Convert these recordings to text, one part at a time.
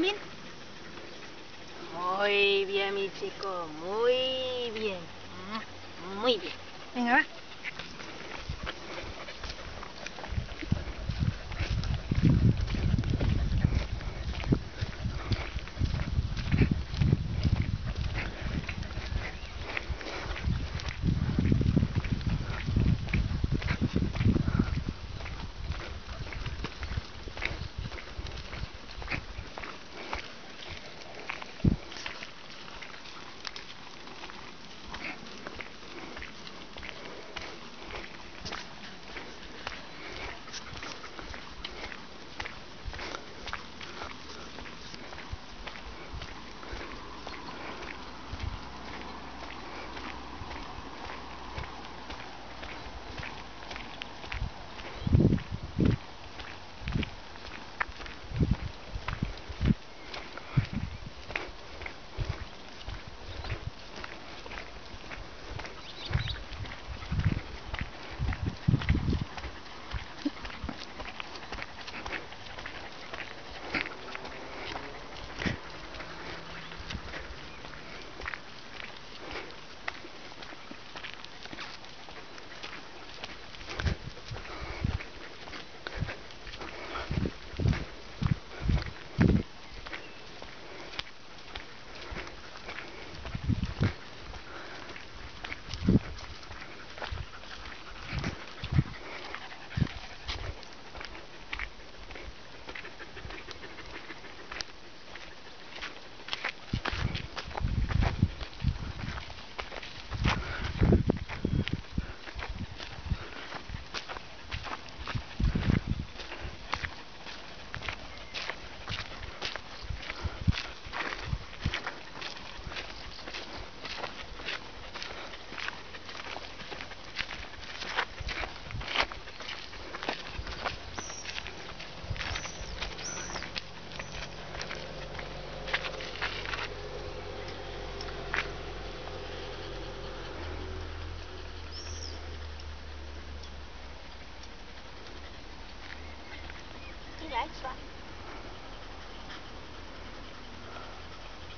bien? Muy bien, mi chico, muy bien. Muy bien. Venga, va.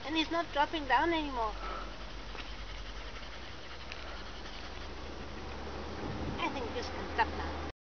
And he's not dropping down anymore.